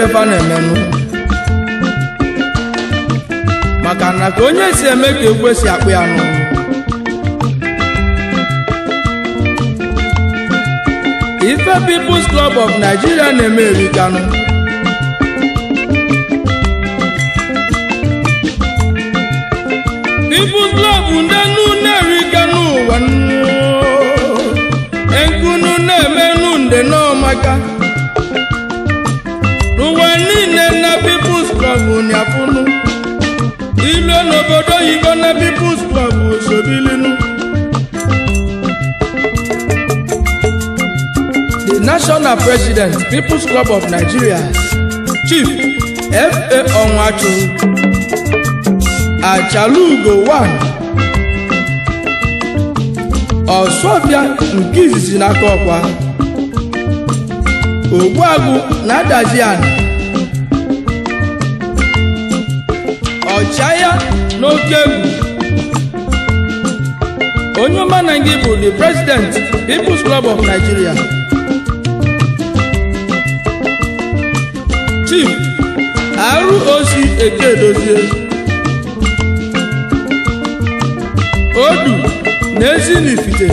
ibe fa na-emenụ maka na ka onye si eme ka ekwe si akpụ ya nụ ife People's Club of Nigeria na-eme erikanụ People's Club ndenu na-erika n'ụwa nnu. Enkunu na-emenụ nde n'ọmaka. Club nyafunu ilu n'obodo oyibo na People's Club sobilinu the national president People's Club of Nigeria. Chief F.A. Onwachu. Achalugo 1 Ọsọfịa nke izizi n'aka ọkwa Ogbuagụ na-adazi ana ọchịagha n'oke egwu onye ọma na gị bụ the president People's Club of Nigeria. Chief ROC Ekedozie. Odu na-ezi n'ifite.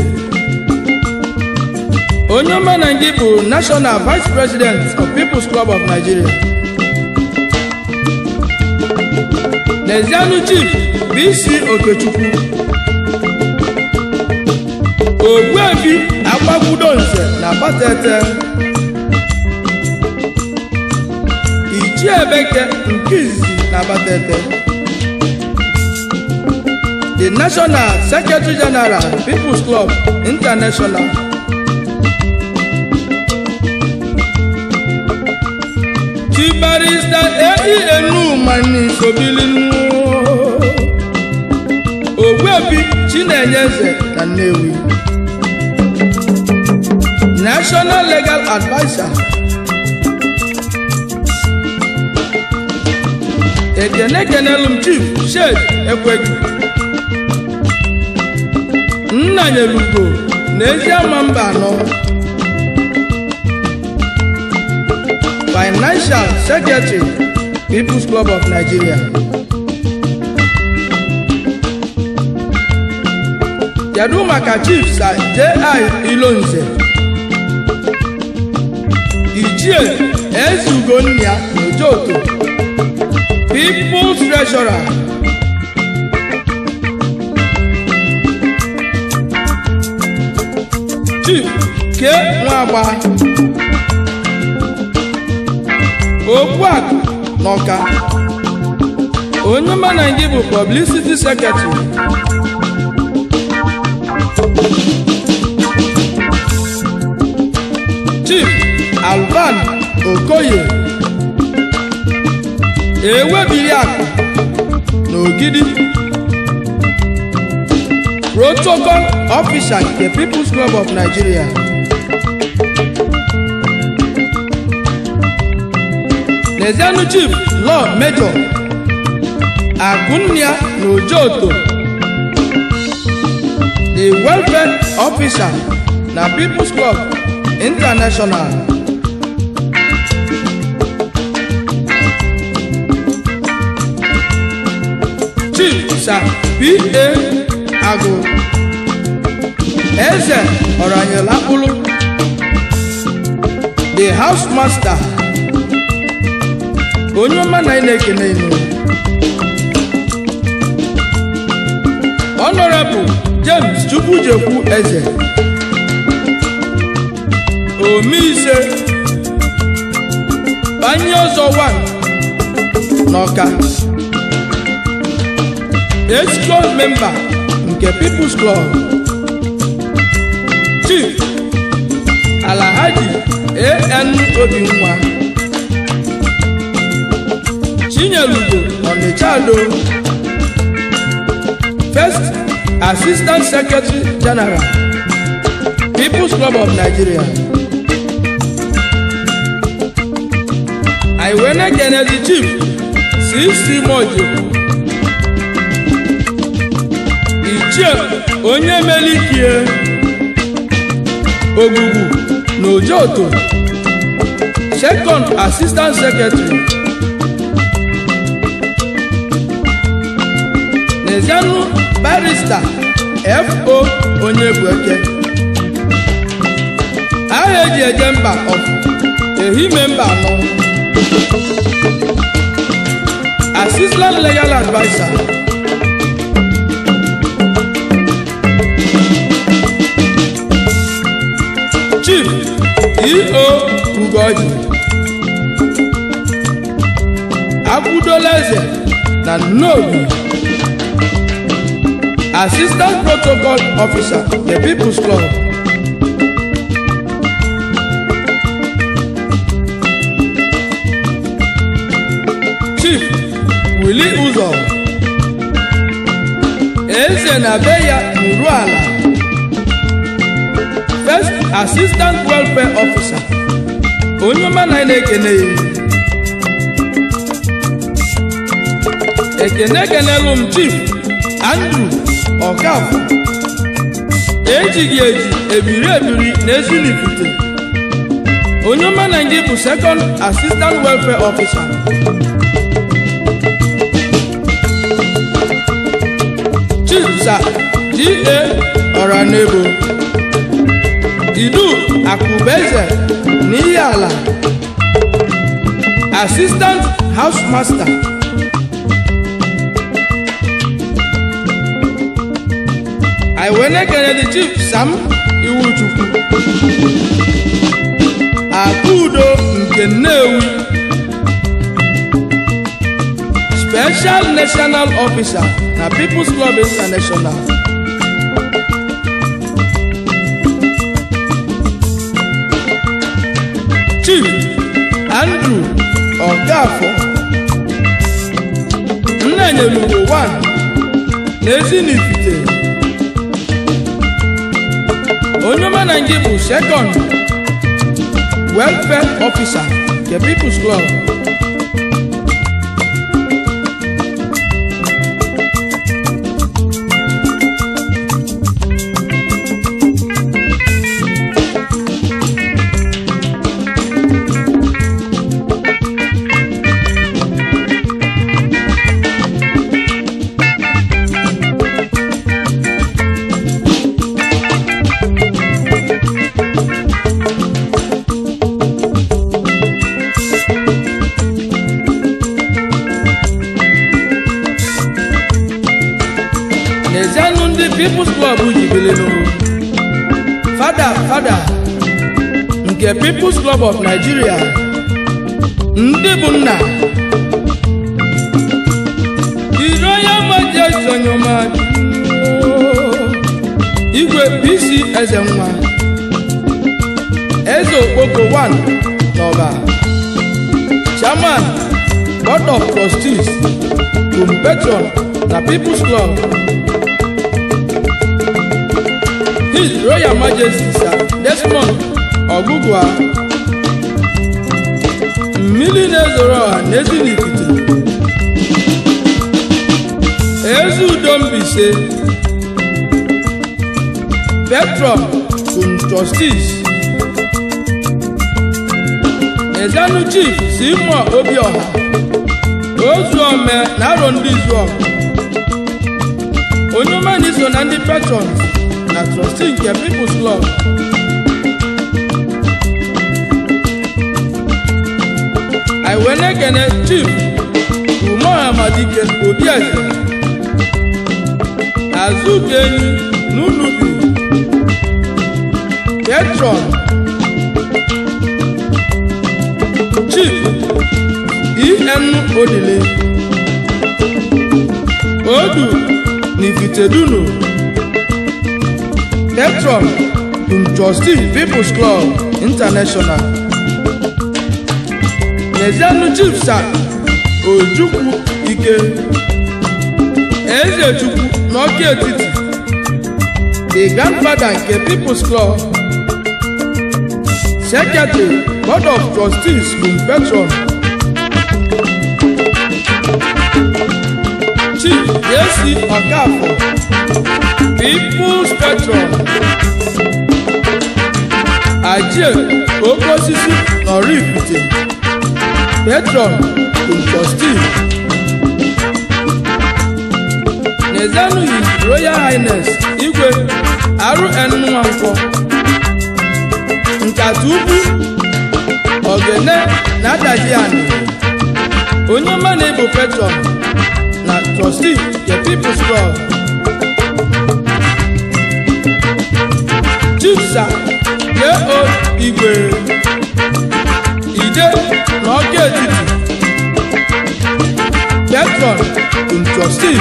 Onye ọma na gị bụ National Vice President of People's Club of Nigeria. Nezianu Chief BC Okechukwu. Ogbuefi Agbagbudo Nze na Batete Ichie Ebeke nke izizi na Batete The National Secretary General People's Club International. Chief Barrister Ehi Enumani Sobilinu Ogbuefi Chinenye Nze na Nnewi. National Legal Adviser. Ekene kenelu m chief shed ekweju. Nna nyelugo n'ezi ama mba anọ. Financial secretary people's club of nigeria. Kedu maka chief sir ji ilonze. Ichie ezugonnia n'ojoto. People's treasurer. Chief ke nwagba okpuakụ n'ọka onye mana gị bụ publicity secretary. Chief alvan okoye. Ewebiri akụ n'ogidi. Protocol officer nke people's club of nigeria. Nezianu chief law major agunnia n'ojoto the welfare officer na people's club international. Chief sir pa agụ eze ọranyelakpụlụ the house master. Onye ọma na na-ekene inu honorable james chukwujekwu eze. Omeise banye ọzọ 1 n'ọka ex-club member nke people's club. Chief alahaji an obinwa. Chinyelugo onitsado first assistant secretary general people's club of nigeria. Iwene kennedy chief cc mojekwu ichie onye melikie ogbugbu na ojoto second assistant secretary n'ezianụ barista fo onye bụ eke. Aha eji eje mba ọfụ ehime mba anọ. Assistant legal adviser. Chief eo ugoji akwudola eze na nnobi assistant protocol officer the people's club. Chief willie ụzọ eze na be ya nụrụ ala first assistant welfare officer onye ọma na na-ekene ya ekene ekenelu chief andrew ọkafọ ejighị eji ebiri ebiri na ezulifite onye ọma gị bụ second assistant welfare chief sir ga ọranebo idu akụbeze n'ihe ala assistant house anyị wee na-ekele the chief sam. Iwuchukwu akudo nke nnewi special national officer. Na people's club international. Chief andrew ọgafọ nnanyelugo 1 na ezinifite onye ọma na gị bụ second welfare officer nke people's club. Fada fada nke people's club of nigeria ndị bụ nna. Iro ya maji esonyoma igwe bc eze nwa. Eze okpoko 1 n'ọba. Chairman board of trustees bụ patron na people's club. His royal majesty sir desmond ọgụgụa mmiri na-ezoro ọha n'ezinifite ezi udo mbise petron kum trustees ezanu chief simo obiọha ozuome na aro ndị izuọha onye ọma so na ndị patrons na trustee nke people's club. àìwẹ́lẹ́ gẹ̀nẹ́ chief umar amadike obi ẹ̀jẹ̀ azukeni nunubi petron chief en odile odu nifitedunu petron dum trustee people's club international. N'ezianụ chief sa ojukwu ike. Ezechukwu n'ọka etiti. The grandfather nke people's club. Secretary board of trustees dum petron. Chief yesi ọkafọ people's patron ajie oke osisi nọrifite petron Steve N'ezianụ His Royal Highness Igwe RN Nwankwọ nkata ukwu ogene na-adaji anị onye ọma na-ebu petron na trustee the People's Club. chibsa yeo igwe ide na ọka etiti petron ntọstiv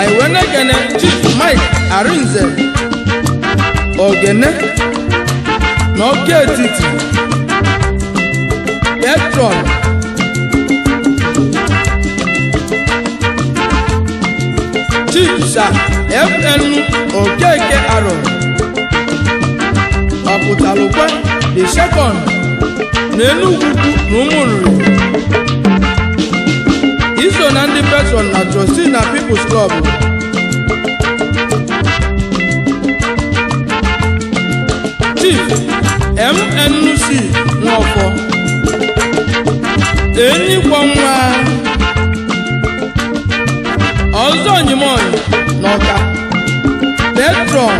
aiwenegene chief mike arinze ogene na ọka etiti petron chief sa fn okeke aro. Ọpụtalụkwa the second na enugwu na ụmụnri iso na ndị patron na trustee na people's club. Chief mnc nwọfọ enyikwa nwa. Ọzọ nyimọnyị n'ọka. Patron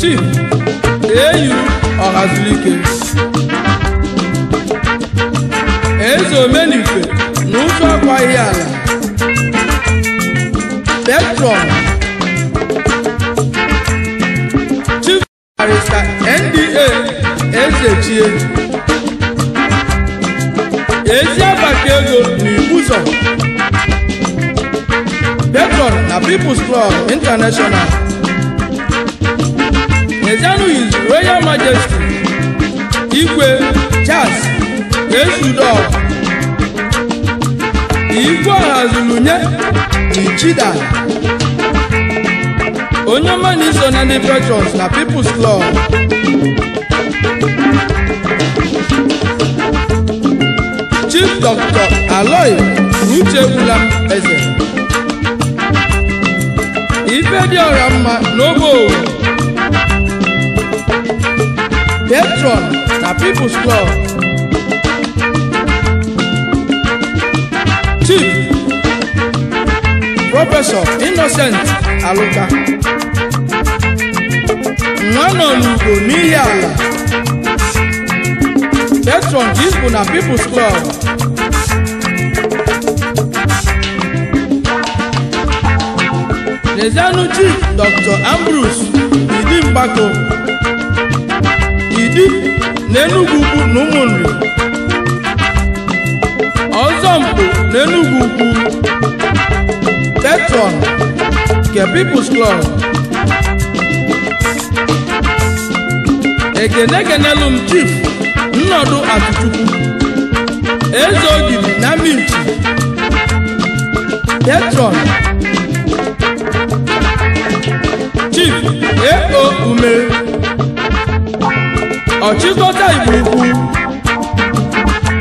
chief eyu ọhazulike eze omenife na ụzọ akwaghị ala. Patron chief barista nda ezechie ezi abaka ego na ibuzọ patron na people's club international. Ezianụ His Royal Majesty Igwe Charles Esudor Igwe Ọhazulunye Ichida. Onye ọma na iso na ndị patrons na People's Club. Chief Dr. Aloy Uchegbula Eze. Ife dị ọra mma n'oge owu patron na people's club. Chief prọfesọ innocent alụka nwa nọ n'ugo n'ihi ala. Patron disco na people's club. N'ezianụ chief dr ambrose idi mgbako idi na enugwu ukwu na ụmụnri ọzọmkpo na enugwu ukwu petron nke people's club. Ekene kenelu m chief nnọdụ akụchukwu eze ogidi na minchi petron chief eo ume. Ọchịkọta igbo ukwu.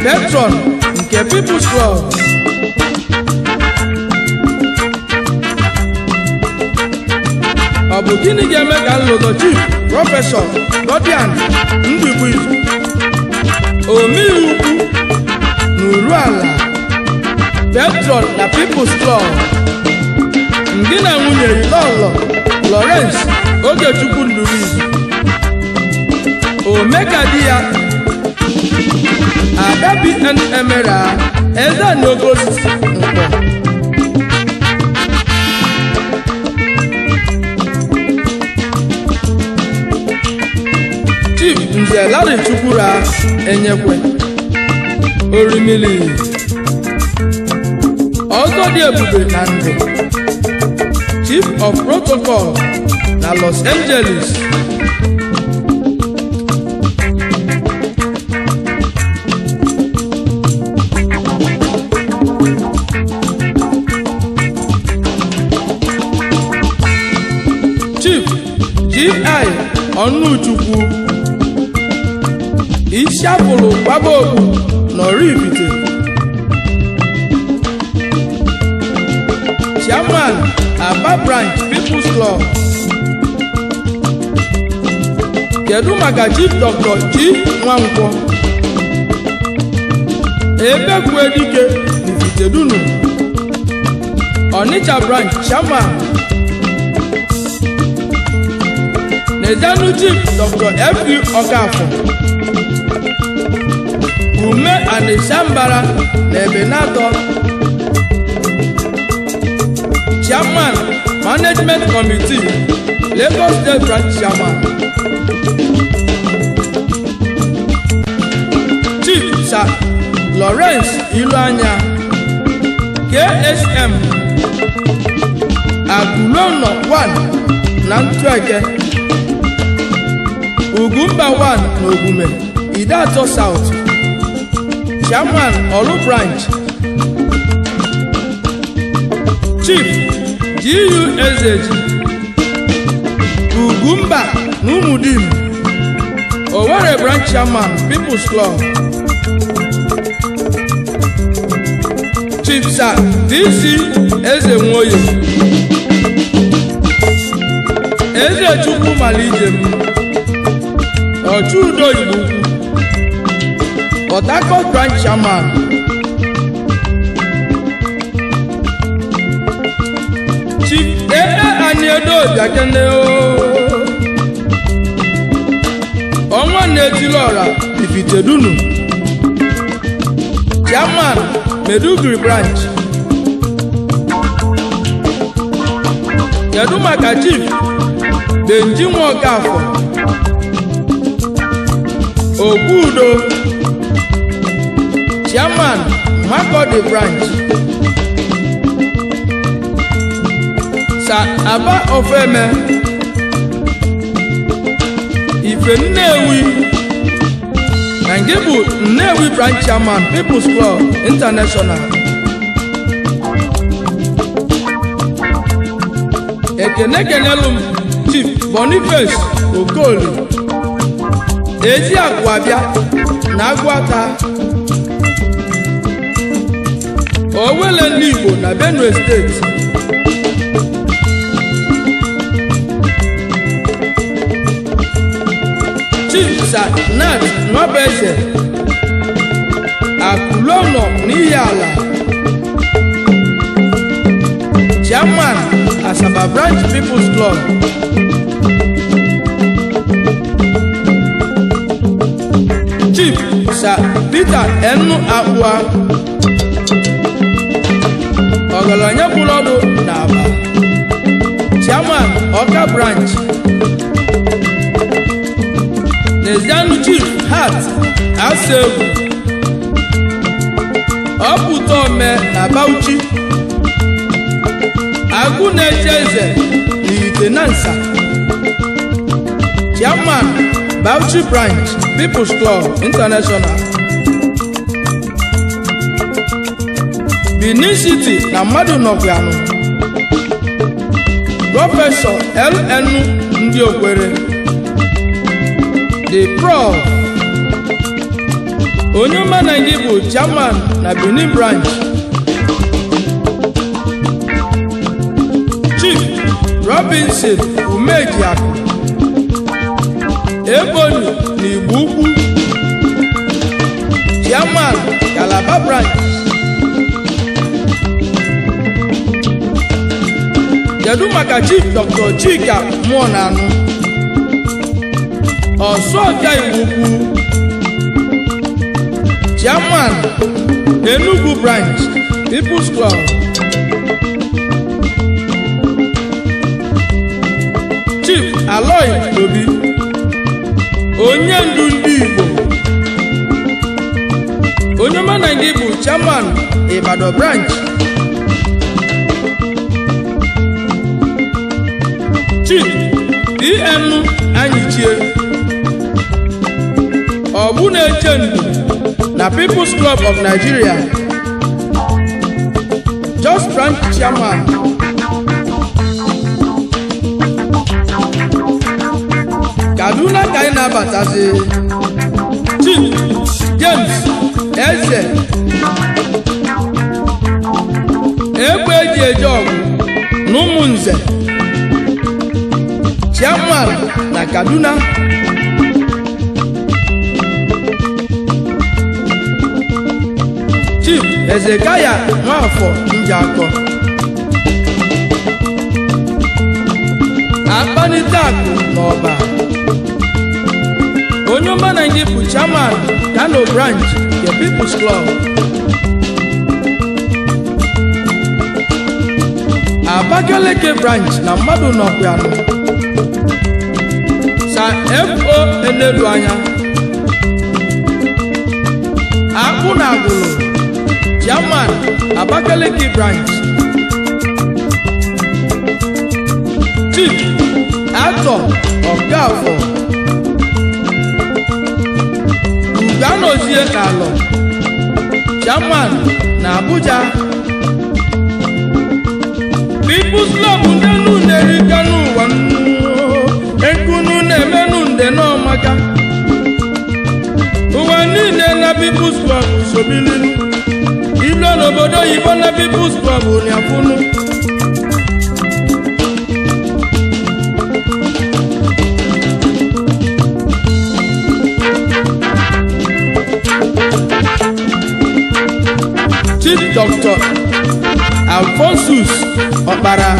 Patron nke people's club ọ bụ gịnị ga-eme ka nlụgo chief prọfesọ godian ndụbụizu omeiwu na uru ala. Patron na people's club ngị na nwunye lọlọ lawrence ogechukwu ndụbụizu omeka di ya. Ada bn emera eze n'ogosi mkpọ chief nze larry chukwura enyekwe. Orimili ọzọ dị ebube na ndụ chief of protocol na los angeles. Chief gi ọnụchukwu gbaba okpu nọrọ ibite chairman aba branch people's club. Kedu maka chief dr g. Nwankwọ ebekwe dike n'ifitedunu onitsha branch chairman. Nezanu chief dr f.u ọkafọ ume anisambara na ebenato chairman management committee lagos state branch chairman. Chief sir lawrence iluanya ksm agulono 1 na ntụeke ugwumba 1 na ogume idato south. Chairman olu branch. Chief gu ezeji ugwumba na umudim owerri branch chairman people's club. Chief sir dc eze nwoye. Eze chukwu malijem ọchụudo igbo. Port branch chairman. Ee aniedo bịakene ọnwa na-etili ọra ifitedunu chairman meduguri branch. Kedu maka chief? Benji nwokafọ okwudo. Chairman makodi branch. Sa aba ofeme. Ife nnewi. Na nke bụ nnewi branch chairman people's club international. Ekene kenelu m chief boniface okoli. Ezi agwabịa na agwata owele ndị igbo na benue steeti chief sir nat nwabeze akụlọnọ n'ihi ala chairman asaba branch people's club. Chief sir peter enu akpụa ọgaranya bụlọdụ na aba chairman ọka branch. Nezianu chief hat asegwu ọpụta ome na bauchi. Agụ na-eche eze n'ite na nsa. Chairman bauchi branch people's club international. Benin city na mmadụ nọkwanụ. Prọfesọ ln ndị okwere the prof. Onye ọma na gị bụ chairman na benin branch. Chief robinson umejiakụ ebonu na igbo ukwu. Chairman calabar branch. Kedu maka chief dr chika mụọ na ọsọbịa igbo chairman enugu branch people's club. Chief aloy obi onye ndu ndị igbo. Onye mana bụ chairman ibadan branch. Chief pm anyichie. Ọgbụ na-eche ndụ na people's club of nigeria. Just branch chairman kaduna ka anyị na-abatazi. James eze. Egbe eji eje ọgụ Ife chairman na Kaduna. Ezekaya Nwafọ Njakọ akpanite akụ n'ọba onye ọma na gị bụ chairman Kano branch nke People's Club. Abakaliki branch na mmadụ nọkwanụ sa fo enedu anya. Akpụ na agụlụ chairman Abakaliki branch. Chief atọ ọkafọ uganozie kalọ chairman na Abuja People's Club ndị nu na-erika n'ụwa ekunu na-emenụ nde ụwa niile na People's Club sobilinu ilo n'obodo oyibo na People's Club nyafunu Chief Dr. Alphonsus Ọkpara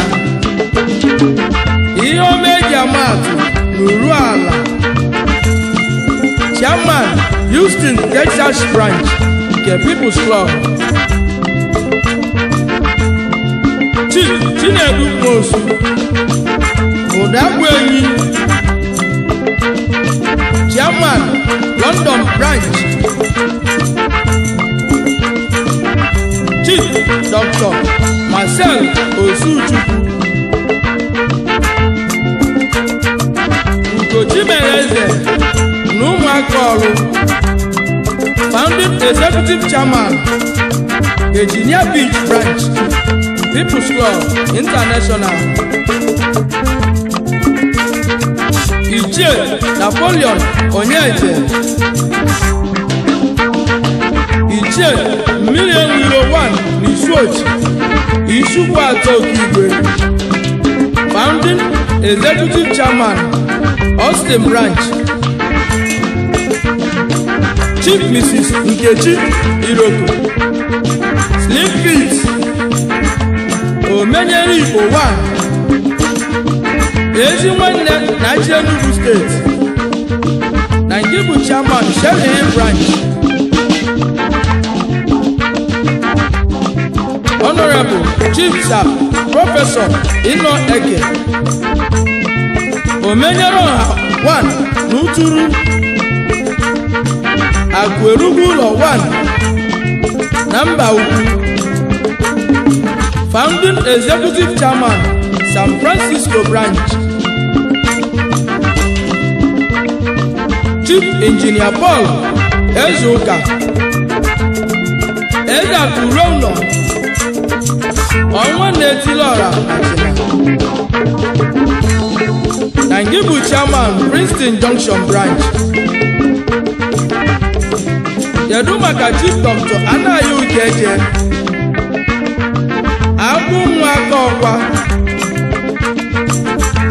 ihe ọma eji n'uru ala. Chairman Houston Texas Branch nke People's Club Chinedu Nwosu Ụdagbu Enyi Chairman London Branch. Chief Dr. Marcel Osuchukwu. Ugochimereze na ụmụaka ọrụ Founding Executive Chairman Virginia Beach Branch People's Club International. Ichie Napoleon Onyeze Ichie mmiri enwiro 1 n'Isuochi Ishukwu atọ Okigwe Founding Executive Chairman Austin Branch. Chief Mrs. Nkechi Iroko Omenyere Igbo 1 ezi nwanne na chi Enugu steeti na nke bụ chairman Shelly Branch Honorable Chief Sir Prọfesọ Ino Eke. Omenyere ọha 1 n'Uturu. Agụerugu ụlọ 1 na mba ukwu Founding Executive Chairman San Francisco Branch. Chief Engineer Paul Ezeụka Eze Akụrụ ụlọ ọnwa na-etili ọra na ngị bụ chairman Princeton Junction Branch. Kedu maka Chief Dr. Anayo Ucheche agwụ nwa aka ọkwa.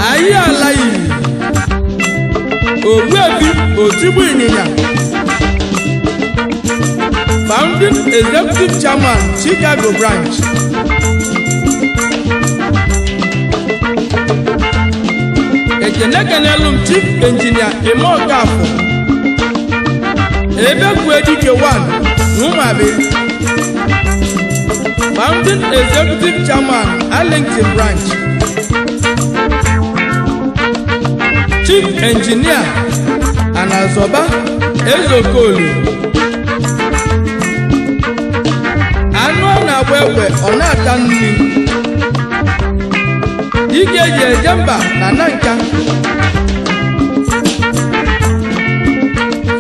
Anyị ala yiri ogbuebi otigbu ịnyịnya. Founding executive chairman Chicago branch. Ekene kenelu m chief engineer eme ọkafọ ebe kwue dike 1 n'ụmụabe founding executive chairman Arlington branch. Chief engineer anazoba ezokolu anụ ọ na-agba egbe ọ na-ata nri. Na nanka.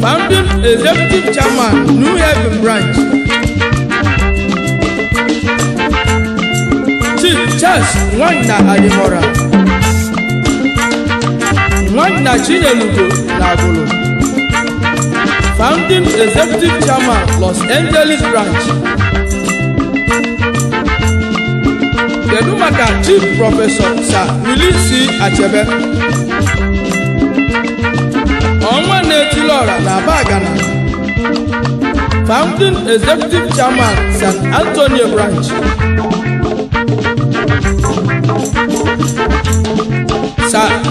Founding executive chairman new haven branch charles nwanna adimora. Nwanna chinelugo na agụlụ founding executive chairman los angeles branch. Kedu maka chief prọfesọ sir willie c achebe. Ọnwa na-etili ọra na bagana founding executive chairman san antonio branch.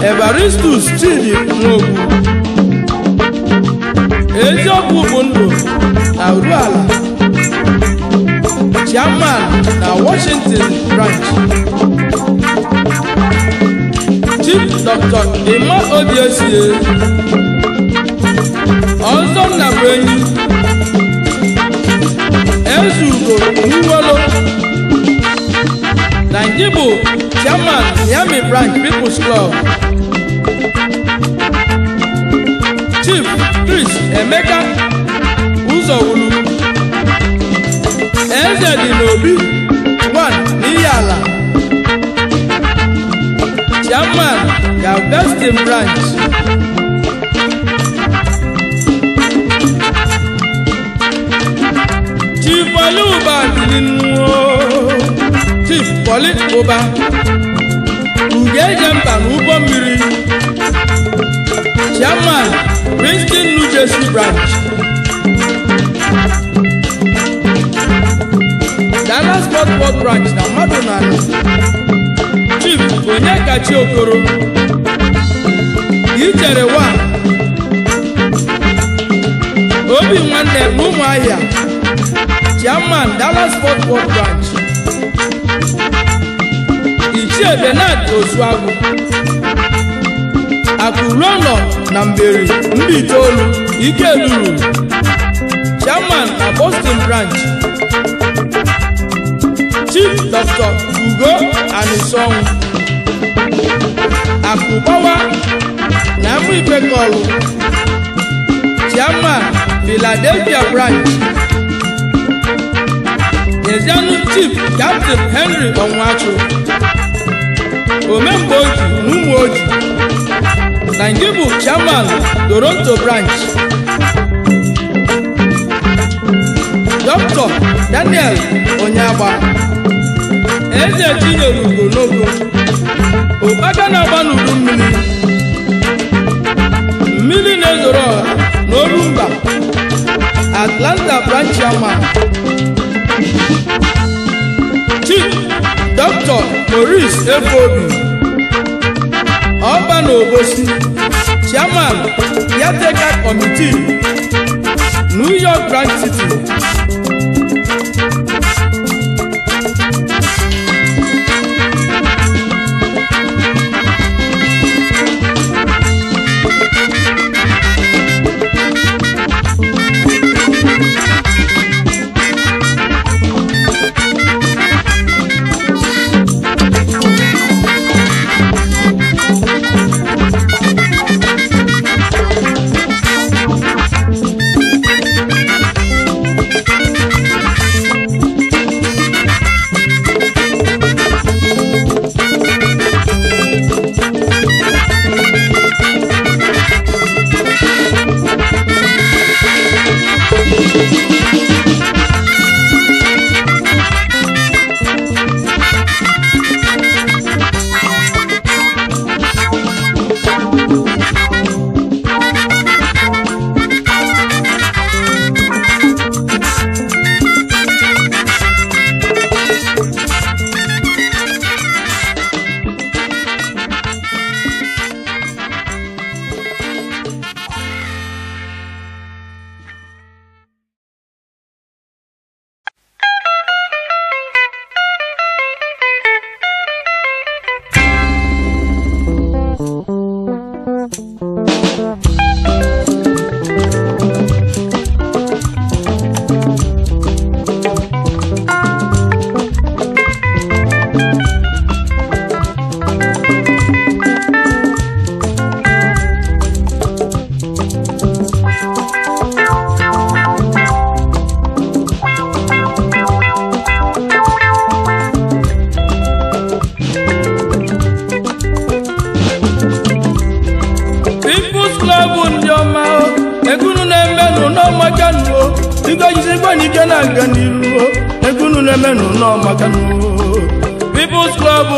Evaristus chidi nwogwu eziokwu bụ ndụ na uruala chairman na washington branch. Chief dr emma obiesie ọzọ nna bụ enyi. Ezugo nwolo na bụ chairman miami branch people's club. Chris emeka ụzọwulu eze dị n'obi n'ihi ala chairman galveston branch. Chief poli nnuo chief poli ụba ugeje mba n'ụgbọ mmiri. Chairman princeton new jersey branch dallas fort worth branch na mmadụ chief onye kachi okoro ichere wa obi nwanne n'ụmụahịa chairman dallas fort worth branch ichie benard osuagwu akụruọnọ na mberi ndị itoolu ike luru chairman na boston branch. Chief dr ugo anisonwu akụbawa na mụipekọlụ chairman philadelphia branch. Ezianu chief captain henry onwachu omemgbe oji n'ụmụ oji na nke bụ chairman toronto branch. Dr daniel onyeagba eze chinyere ugonogo ụkpaka na-agba n'udu mmiri. Mmiri na-ezoro n'olu mba atlanta branch chairman. Chief dr maurice efobi na obosi chairman yateka committee new york branch city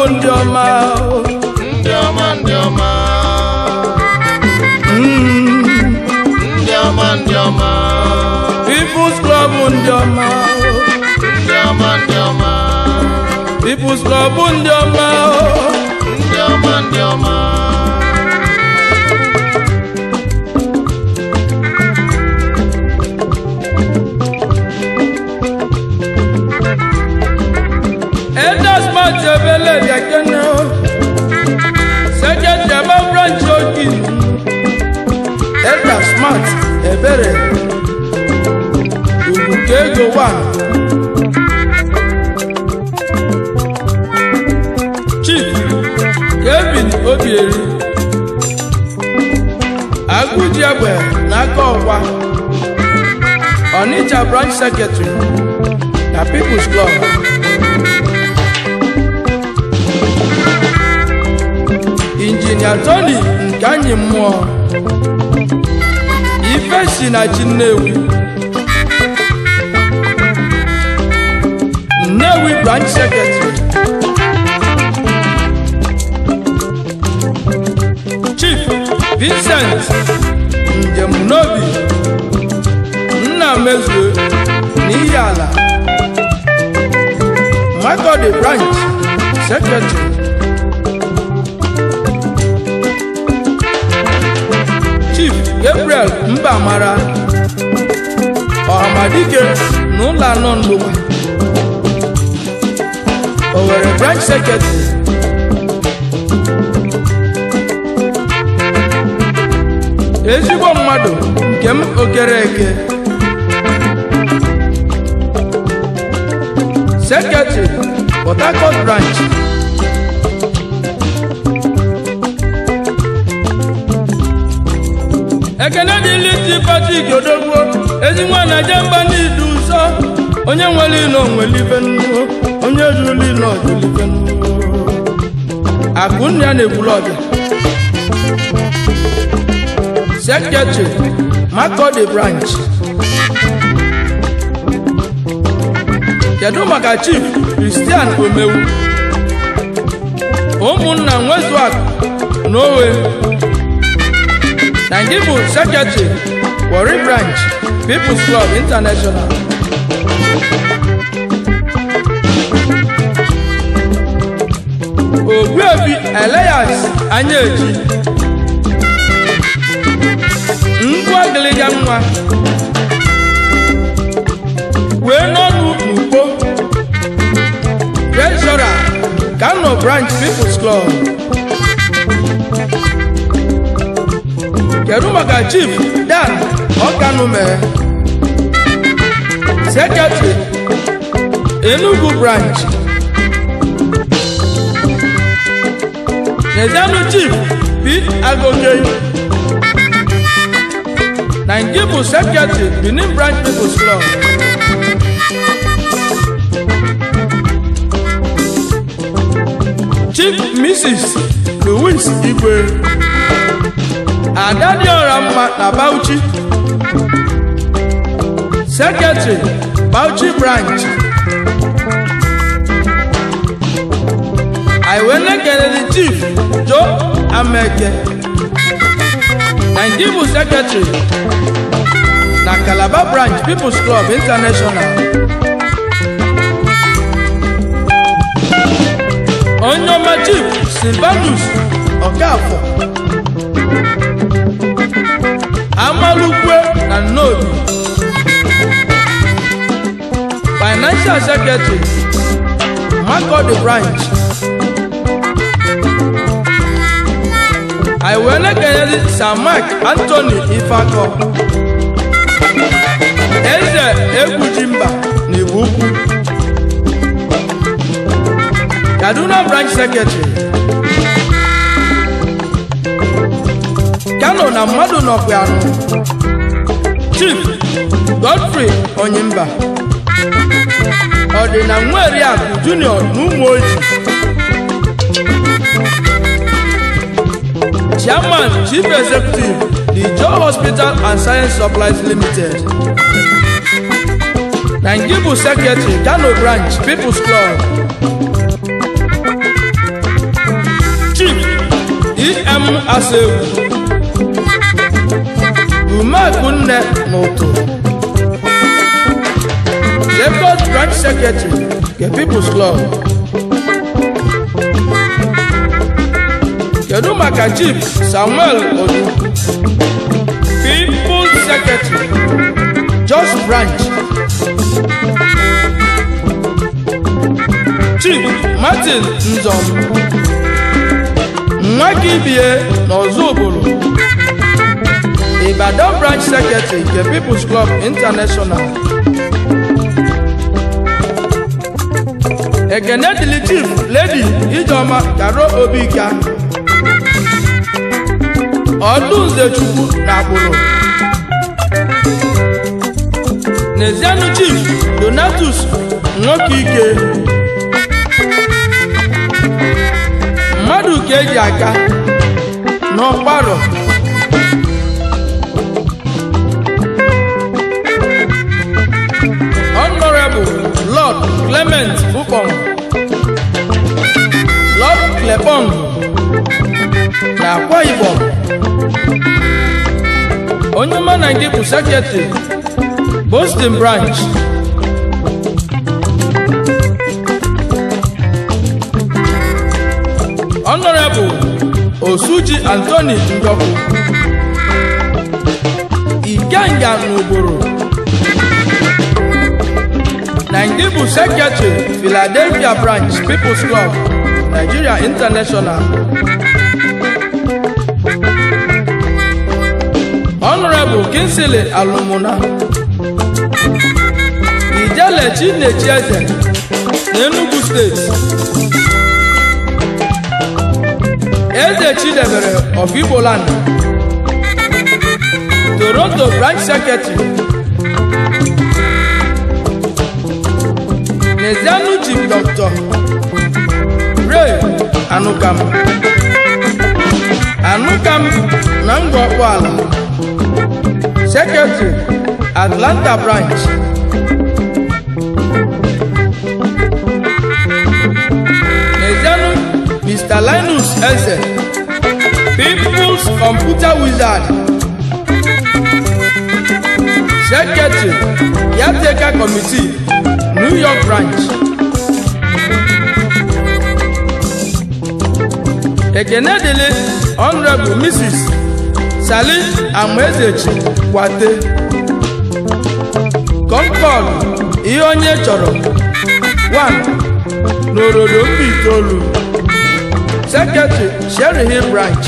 ndị ọma ndị ọma ndị ọma ndị ọma ndị ọma People's Club ndị ọma ndị ọma ndị ọma People's Club ndị ọma ndị ọma ndị ọma Kevin Obieri. Agụji egbe n'aka ọkwa Onitsha branch secretary na People's Club. Injinia tony nke anyị mmụọ ife si na chi nnewi nnewi branch secretary. Vincent Njemunobi Nnamezue Niyala Michael the Branch Secretary. Chief Gabriel Mbamara Ọhamadike n'ụlọ anọ Ndowe Owerri Branch Secretary. Ezigbo mmadụ nke m okere eke. Secretary port branch. Ekene dịli ti patrik odogwu ezi nwa na jemba n'idu nsọ onye nwere ilo nwere ife nnuo onye ruru ilo ọdịli ife nnuo akụnna ya na-ekwulu ọbịa sekretary makodi branch. Kedu maka chief kristian omewu? Ụmụnna nwezuakụ n'owe na ndị bụ branch People's Club International. Ogbuefi Elias Anyaeji ngwa gịlịga nwa wee n'ọnụ n'ugbo. Treasurer Kano branch People's Club. Kedu maka chief? Dan ọkanume sekretary enugu branch nezianụ chief p agoge Ninjibu Secretary, Benin Branch People's Club. Chief Mrs. Louis Igwe. Adani Oramma na Bauchi. Secretary, Bauchi Branch. Iwene Kennedy Chief, Joe Ameke. Ninjibu Secretary calabar branch people's club international. Onye chief silvanus ọkafọ amalukwe na financial secretary makodi branch. Anyị wee na-ekenyezi sir anthony ifakọ eze egwuji mba na igbo ukwu. Kaduna branch secretary. Kano na mmadụ nọkwa anụ chief godfrey onyemba ọdịna nweriakụ junior na ụmụ oji chairman chief executive the joe hospital and science supplies limited. Nangibu Secretary, Kano Branch, People's Club. Chief E.M. Asewu. Umekunne Moto. Lagos Branch Secretary, the People's Club. Kedu maka Chief Samuel Odu. People's Secretary, George Branch. Chief Martin Nzom. Nwa ka ibie obodo. Ibadan branch secretary nke People's Club International. Ekene dịlị chief lady ijeọma karo obika ọdụnze chukwu na agbụrụ. N'ezianụ chief donatus nwoke ike. Mmadụ ka eji aka n'ọkparọ honorable lord clement bukong. Lord clepong na akwa ibom. Onye ọma na nke bụ sekretary boston branch. Honorable osuji anthony njọkụ iganga n'ogboro na nke philadelphia branch people's club nigeria international. Honorable kinsley alumuna ijele chinechi eze n'enugu steeti eze chidebere of igboland toronto branch secretary. N'ezianụ chief dr. Ray anụkam anụkam na ngọkpọala secretary atlanta branch mr linus eze people's computer wizard. Secretary yateka committee new york branch. Ekene dịlị honorable mrs sali amaezechi kwate concord ihe onye chọrọ 1 n'orodo mba secretary sherihi branch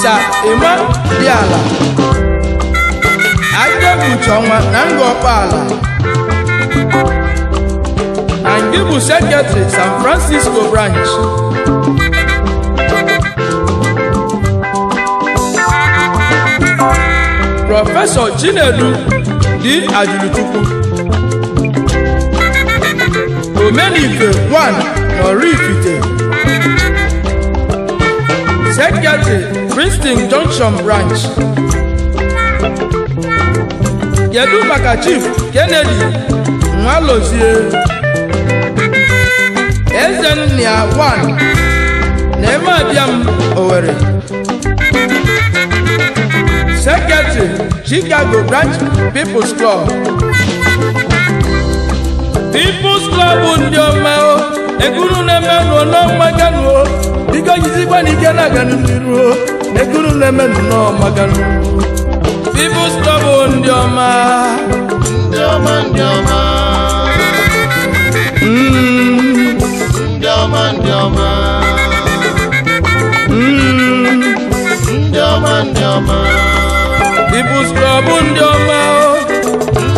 sir imam biala ajebuchonwa na ngọkpala na ngị bụ secretary san francisco branch. Professor chinelu dị ajụlụchukwu omenife 1 n'Oraifite secretary princeton junction branch. Kedu maka chief kennedy nwalozie. Ezennia 1 na emeabiam owere. Secretary chicago branch people's club. People's club ndị ọma o ekuru na-emenụ n'ọmaganụ o biko jizikwa n'ike na-aganụ n'iru o ekuru na-emenụ n'ọmaganụ people's club ndị ọma ndị ọma ndị ọma ndị ọma ndị ọma ndị ọma ndị ọma people's club ndị ọma o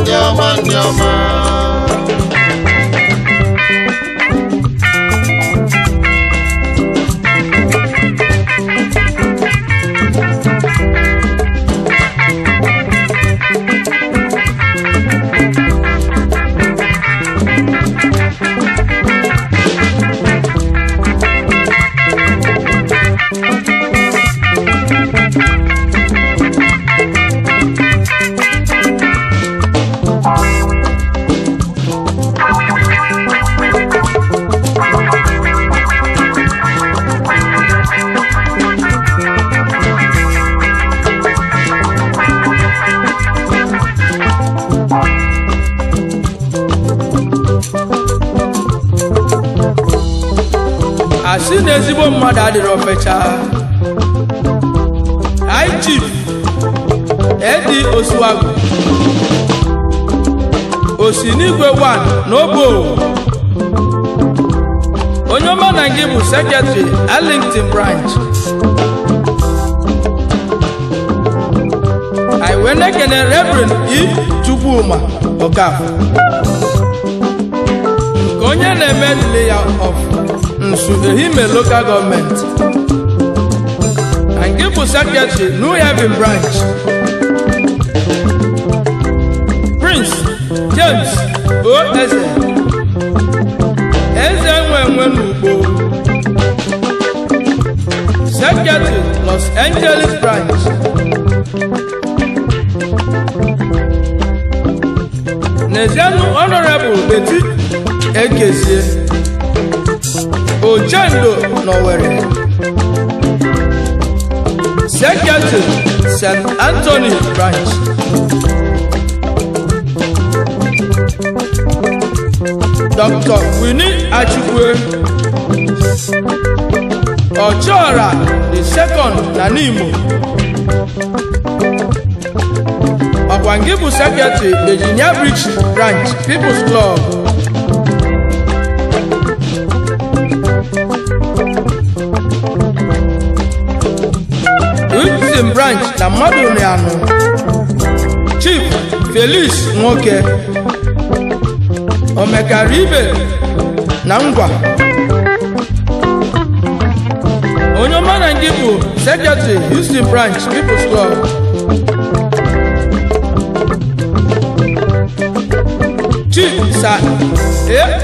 ndị ọma ndị ọma si na ezigbo mmadụ adịrọ high chief. Edi osuwagu osinigwe 1 n'obo onye ọma na gị bụ sekretary arlington branch. Anyị wee na-ekene reverend i chukwuma ọkafọ nke onye na-eme ya of nsu ehime local gọọmenti na nke bụ sekretary new haven branch. Prince james o eze eze nwe nwe n'ugbo sekretary los angeles branch. N'ezianụ honorable beti ekezie ojendo n'owere sekretary st anthony branch. Dr winnie achukwu ọchọra the second na n'imo ngị bụ virginia bridge branch people's club Wilson branch na mmadụ anọ chief felix nwoke. Omekara ibe na ngwa. Onye ọma na ndị bụ sekretary houston branch people's club. Chief sa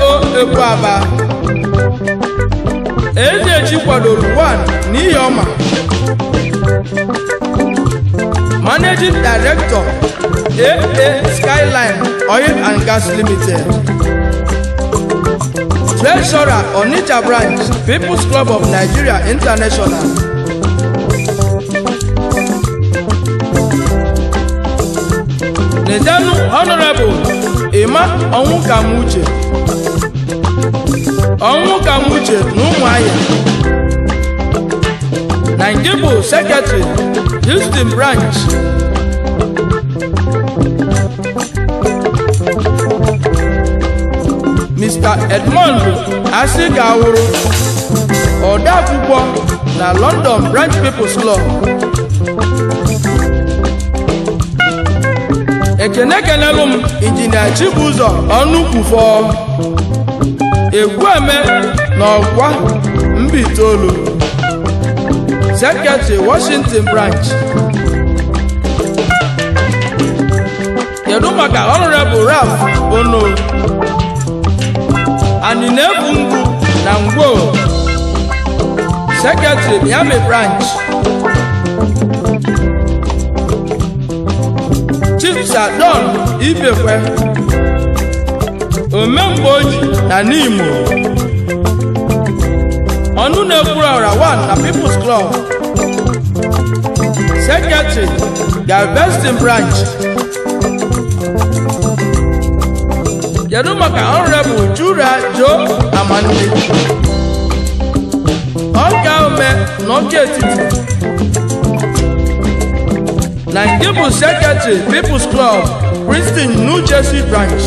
ao ekwuaba ezechi kwadoro 1 n'ihi ọma managing director aa skyline oil and gas limited. Treasurer onitsha branch people's club of nigeria international. Nezanu honorable Emma Onwukamuche Onwukamuche na na bụ secretary Houston branch. Mr. Edmond Asigawuru odeakwụkwọ na London branch People's Club. Ekene kenelu m injinia Chibụzọ ọnụkwufọ egwueme na ọkwa Mbitolu Secretary Washington branch. Kedu maka Honorable Ralph Ono anyị na-ebu ngwu na ngwo Secretary Miami branch. Chief Sadon Ibekwe omemgbe oji na Nimo na-ekwuru ọra 1 na People's Club. Secretary Galveston branch. Kedu maka Honorable Jura Joe Amande ọka ume n'ọka etiti. Na nke bụ Secretary People's Club Princeton New Jersey branch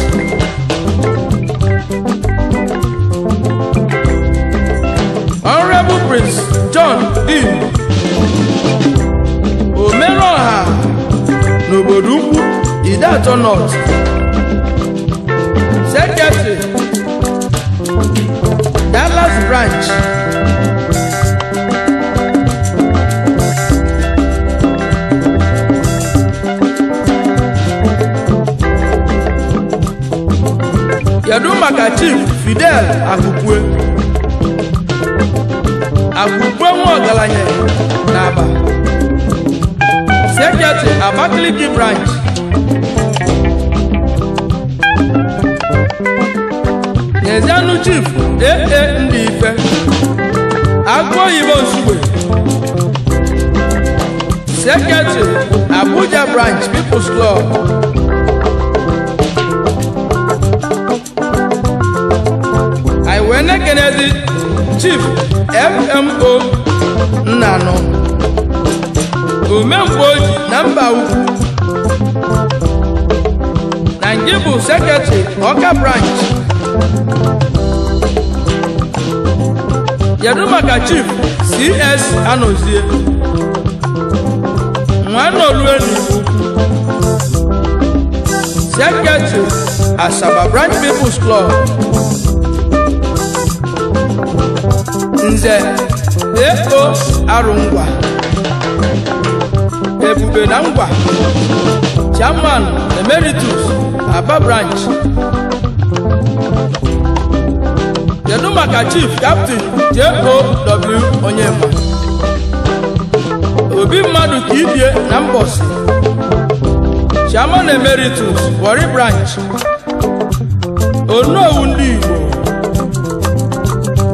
Prince John Im omereọha n'obodo ukwu Idatọ North Secretary Dallas branch kedu maka Chief Fidel Akukwe Akukwe nwa ọgaranya na Aba Abakaliki branch. Nyezianụ Chief AA ndị ife Agụ oyibo Nsugbe. Secretary Abuja branch People's Club. Anyị wee na-ekenezi chief fmo nnanụ omemgbe oji na mba ukwu na nke bụ sekretary ọka branch. Kedu maka chief cs anozie. Nwanolueni sekretary asaba branch peoples club nze. Eo arụngwa ebube na ngwa. Chairman emeritus aba branch. Kedu maka chief captain jow onyema? Obi mmadụ ka ibie na mbọsi chairman emeritus wari branch. Onowu ndị igbo.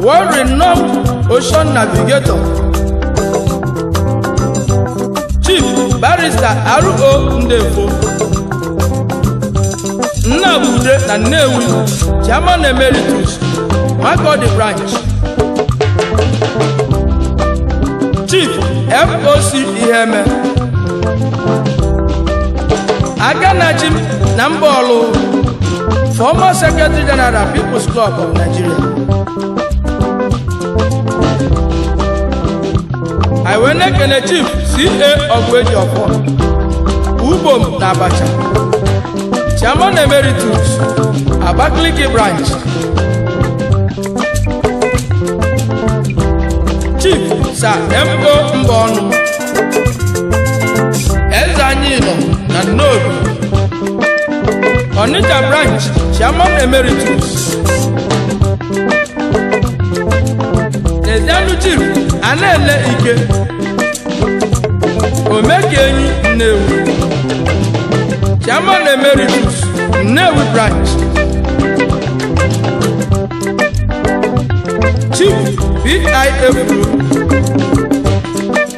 World renowned ocean navigator. Chief barrister ro ndefo. Nnabude na nnewi chairman emeritus makodi branch. Chief foc iheme aganachim na mba ọlụ former secretary general people's club of nigeria. Wee na-ekene chief ca ọgụejiọfọ ubom na abacha. Chairman emeritus abakaliki branch. Chief sa mo mbaọnụ eze anyị nọ na nnobi onitsha branch chairman emeritus. Ezianụ chief ana-ele ike. Omekenyi nnewi. Chairman emeritus nnewi branch. Chief pifru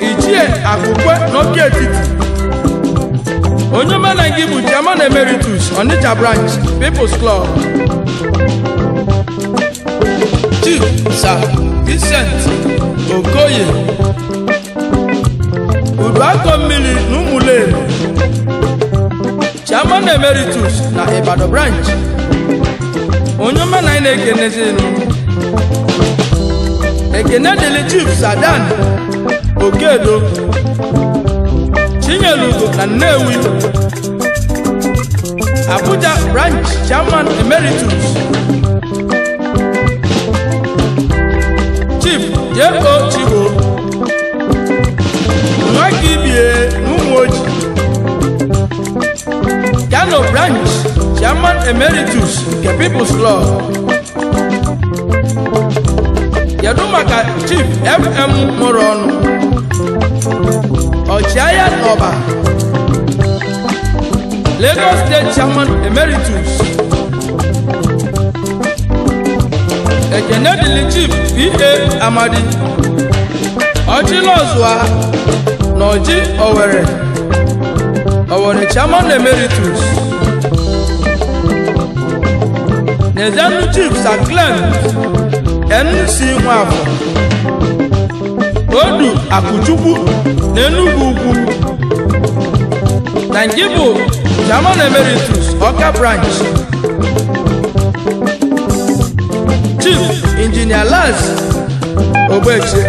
ichie akụkwe n'oke etiti. Onye omenangi bụ chairman emeritus onitsha branch peoples club. Chief sir vincent okoye. Uduakọ mmiri na ụmụlere chairman emeritus na ibadan branch. Onye omenanyi na-ekenezinu ekene dịrị chief sadan okedo chinyelugo na nnewi. Abuja branch chairman emeritus. Chairman emeritus nke peoples club kedu maka chief fm mụrụ ọnụ ọchịagha n'ọba lagos state chairman emeritus. Ekene dịrị chief pa amadi. Ọchịlọzụa na ọjị owere. Owere chairman emeritus nezanu chief sir clement nc nwafọ odu akụchukwu na na nke bụ chairman emeritus ọka branch chief injinia las ogbeche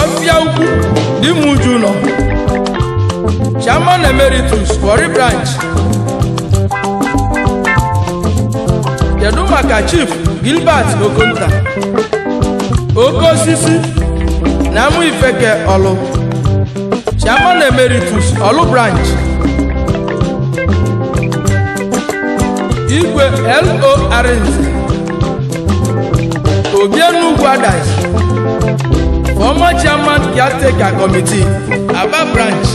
ọfịa ukwu dimuju chairman emeritus wori branch kedu maka chief gilbert okonta. Oke osisi na amụ ifeke ọlụ chairman emeritus ọlụ branch. Igwe lo arinze obienugwu adas former chairman caretaker committee aba branch.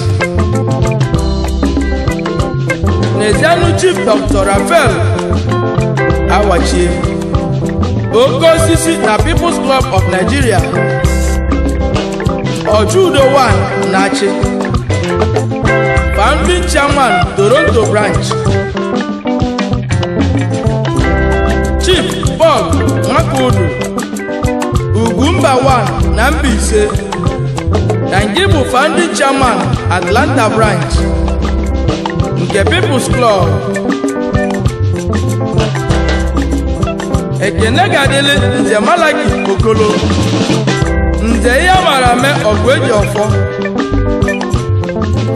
N'ezianụ chief dr rafael awachie oke osisi na people's club of nigeria. Ojudo 1 na-achị founding chairman toronto branch. Chief bob chukwudu ugwumba 1 na Mbaise nke bụ founding chairman atlanta branch. Nke people's club. Ekene ga-adịlị nze malaki okolo. Nze ihe mara mee ọgụ eji ọfọ.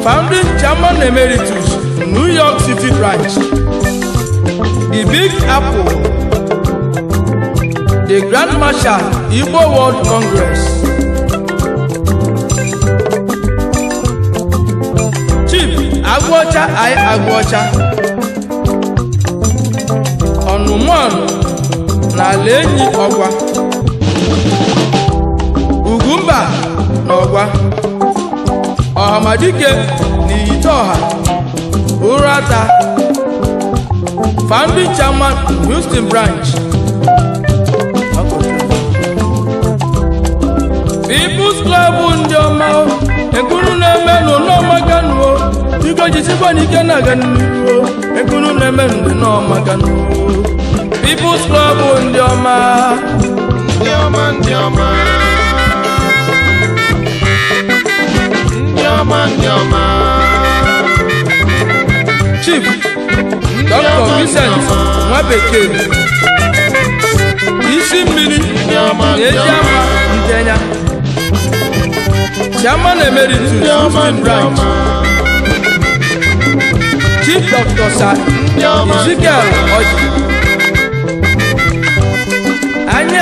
Founding chairman emeritus new york city branch. The big apple. The grand marshal igbo world congress. Chief agụọcha anyị agụọcha ọnụmọnụ. N'ala enyi ọgwa. Ugwumba na ọgwa ọhamadike na iyite ọha. Ụrata founding chairman houston branch. People's club ndị ọma ekuru na-eme jisikwa n'ike na-aga n'ihu ekuru na-eme n'ụlọmaganuo People's Club Ndioma Ndioma, Ndioma Ndioma, Ndioma Chief Dr. Vincent Nwabeke Isi mmiri Ejiama Nkenya Chairman Emeritus Muslim Branch Chief Dr. Sir Ezekiel Oji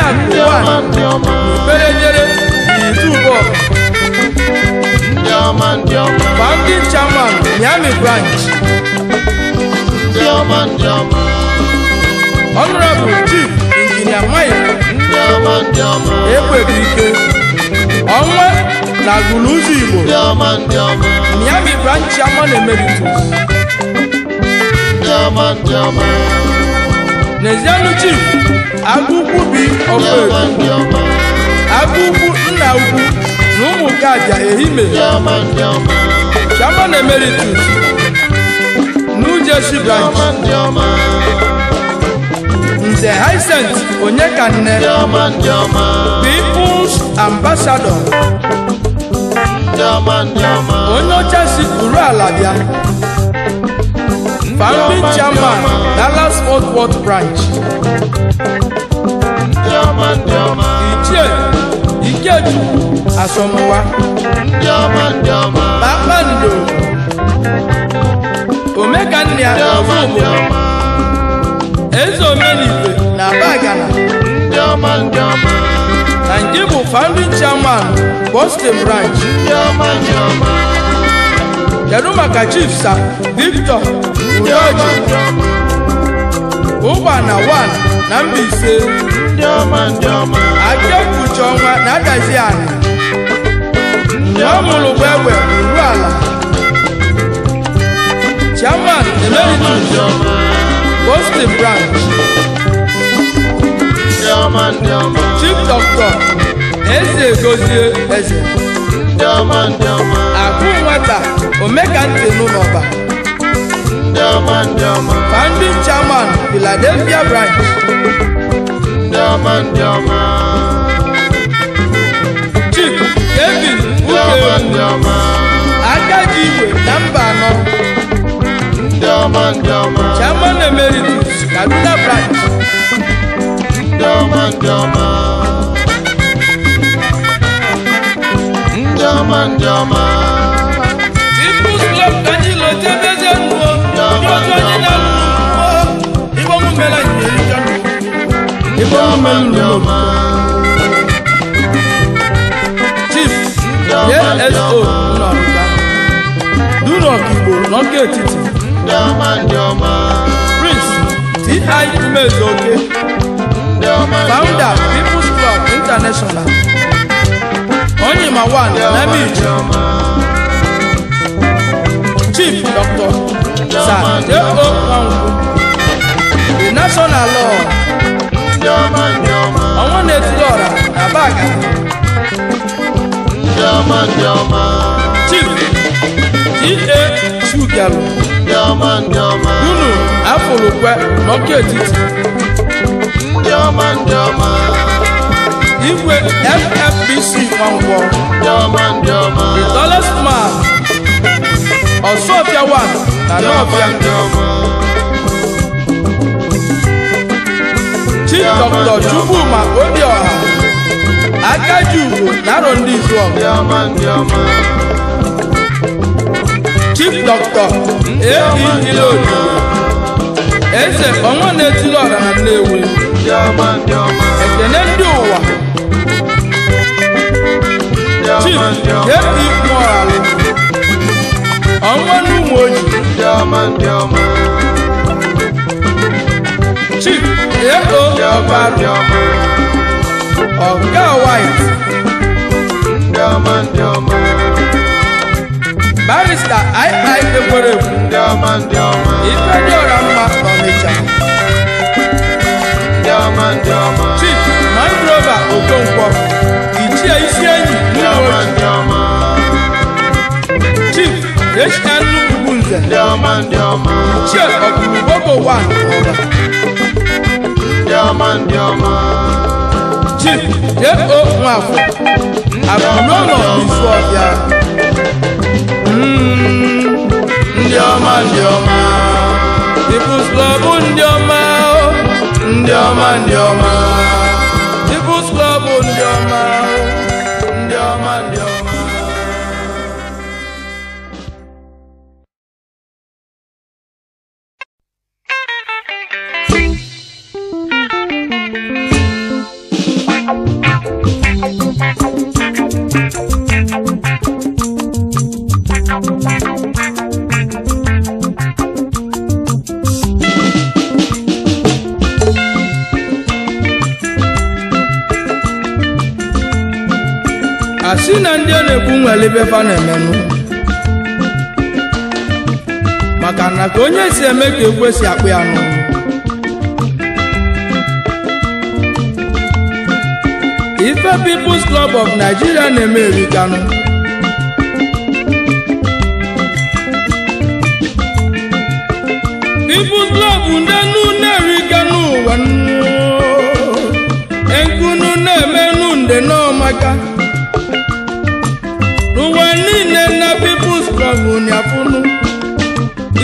àdúrà ìpéréjere ìtúbọ̀. founding chairman miami branch. honourable chief engineer mike ekwebike ọnwa na gụlụzi igbo miami branch chairman emeritus n'ezinụlọ chief agụkwu bi ọkụ egwu agụkwu nna ukwu na ụmụ gaja ehime. Chairman emeritus n'ujeshi branch. Nze hyacinth onyekanne peoples ambassador. Onye ọcha si buru ala bịa. Founding chairman dallas fort worth branch ichie ikechukwu asọmụwa kpakpando obodo ọma eze omenife na bagana na nke bụ founding chairman. Boston branch kedu maka chief sir. Victor. ndị ọma ụgba na wan na Mbaise ndị ọma ndị ọma ajekwuchi ọnwa na adazi ala ndị ọmụrụ bụ egbe uru ala chairman emeritus Boston branch. Chief doctor eze gozie eze. Akụ nwata omeka ntị n'ụlọọba ndọma ndọma. founding chairman Philadelphia branch. ndọma ndọma. chief David Ukewu. ndọma agadi igwe na mba anọ. ndọma ndọma. chairman emeritus Kaduna branch. ndọma ndọma. ndọma ndọma. Ndoma Ndoma. Chief ASO Nnaruka. Dunok Igbo Nọkè Etiti. Ndoma Ndoma. Prince T.I. Umezoke. Ndoma Ndoma. Founder People's Club International. Onyema One Namichi. Chief Dr. Sir J.O. Nwangu. The National Law. Ndị ọma ndị ọma ọnwa na-etili ọra na baga ndị ọma ndị ọma chief. Ga shugalu ndị ọma ndị ọma unu afụlukwe n'ọka etiti ndị ọma ndị ọma igwe ffbc nwankwọ ndị ọma ndị ọma the tallest man. Ọsọfịa 1 na nọfịa ndị ọma chief dr chukwuma obiọha akaji ugwu na arọ ndị izuọgụ chief dr ei ileoji eze ọnwa na-etili ọra na nnewi ekene ndị ụwa. Chief ei mọralụ ọnwa n'ụmụ oji chief. Ọma ndị ọbarụ ọma ọga white ndị ọma ndị ọma barista ii ekwerekwu ndị ọma ndị ọma ife dị ọra mma n'ọnịcha ndị ọma ndị ọma chief mandroba okonkwo. Ichie isi enyi ndị ọma ndị ọma chief hn ugbunze ndị ọma ndị ọma chie ọkụrụgboko 1 ọba ọmọ ndị ọma. Chi jee okwu afọ, abụọ n'izu ọbịa. Ndị ọma ndị ọma. Ibuslọbụ ndị ọma. Ndị ọma ndị ọma. A na-ekwu nwere ibe fa na-emenụ maka na ka onye si eme ka ekwe si akpụ ya ife People's Club of Nigeria na-eme erikanụ Club nyafunu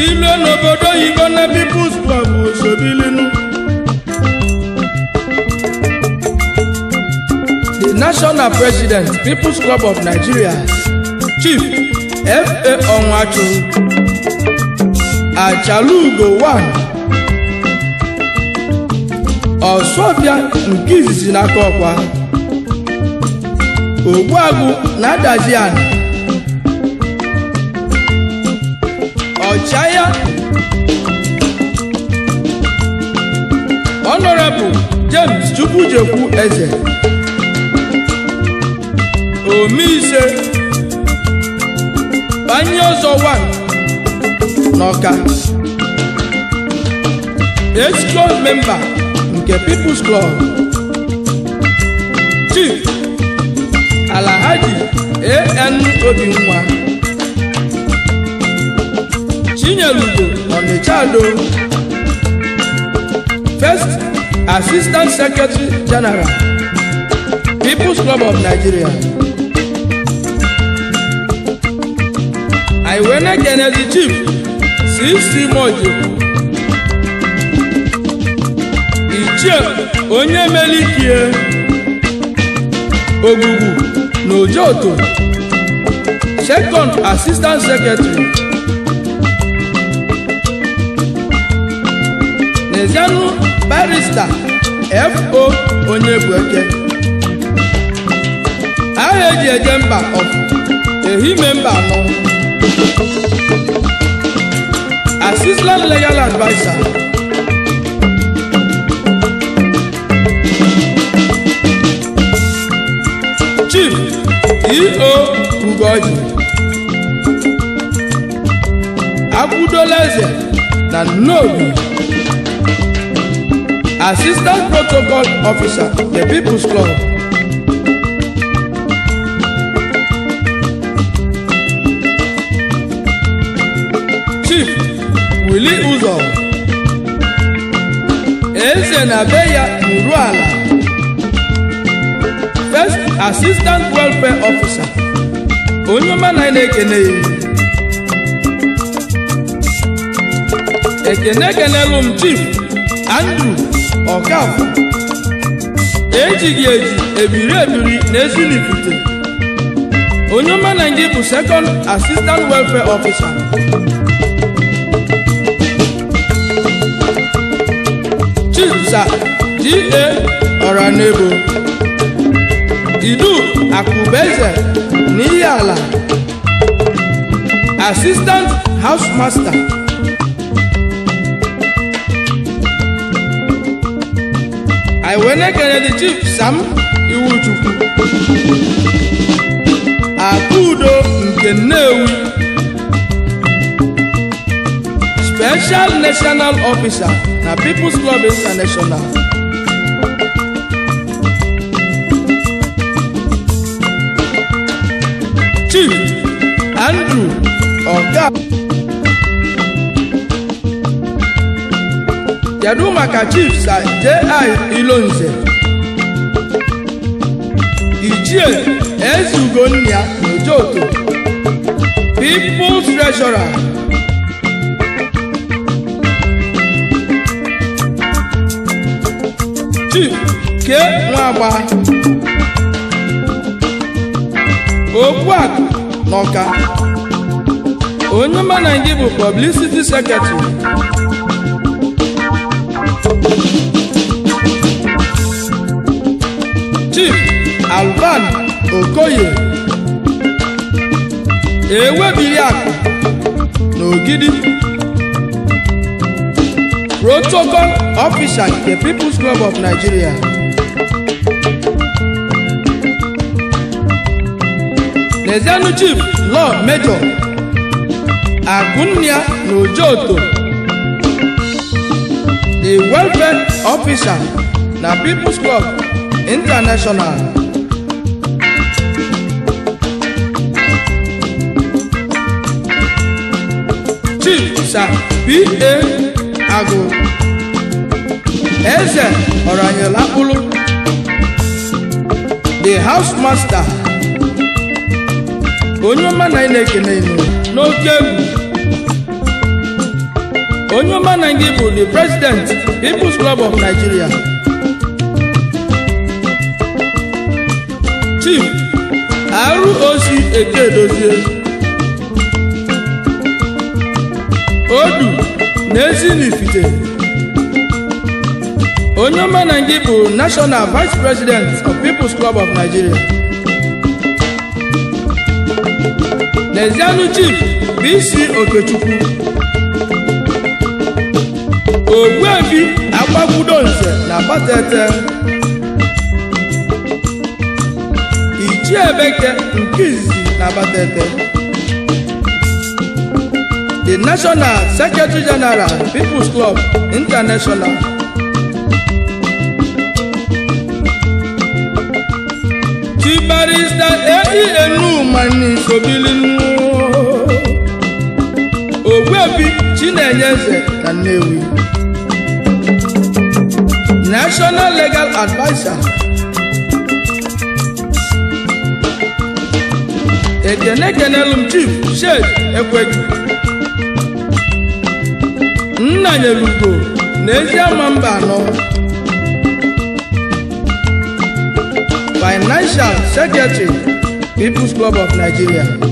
ilo n'obodo oyibo na People's Club osobilinu the national president People's Club of Nigeria. Chief fa ọnwachu achalugo 1 ọsọbịa nke izizi n'aka ọkwa ogbuagụ na-adazi ana. Ọchaya honorable james chukwujekwu eze. Omeise banye ọzọ 1 n'ọka ex member nke people's club. Chief alahaji an obinwa chinyelugo onitsado first assistant secretary general people's club of nigeria. Aiwene kennedy chief cc mojekwu ichie onye melikie ogbugbu na ojoto second assistant secretary n'ezianụ barista fo onye bụ eke. Aha eji eje mba of ehime mba anọ. Assistant legal adviser. Chief eo ugoji akwudola eze na nnobi assistant protocol officer the people's club. Chief willie ụzọ eze na be first assistant welfare officer onye ọma na na-ekene ya ekene ekenelu m chief andrew ọkafọ ejighị eji ebiri ebiri na ezulifite onye ọma na gị bụ second assistant welfare chief sir da ọranebo idu akụbeze n'ihe ala assistant house na-ekele the chief sam iwuchukwu akudo nke nnewi. Special national officer na people's club international. Chief andrew ọga kedu maka chief sir ji ilonze. Ichie ezugonnia n'ojoto. People's treasurer. Chief ke nwagba okpuakụ n'ọka onye mana gị bụ publicity secretary chief alvan okoye. Ewebiri akụ n'ogidi. Protocol officer nke people's club of nigeria. Lezianu chief law major Agunya n'Ojoto the welfare officer na People's Club International chief sir P.A. Agụ eze Ọranyelakpụlụ the house master onye ọma na ị na-ekene inu onye ọma na gị bụ the president people's club of nigeria. Chief roc eke edozie odu na ezinifite onye ọma na national vice president of people's club of nigeria. Lezianu chief bc okechukwu. Ogbuefi agbagbudo nze na batete ichiebeke nke izizi na batete the national secretary general people's club international. Chibarista ei enumani sobilinu ogbuefi chinenye na nnewi. National legal adviser ekene kenelum chief shed ekweju nnanyelugo na eziama mba anọ. Financial secretary people's club of nigeria.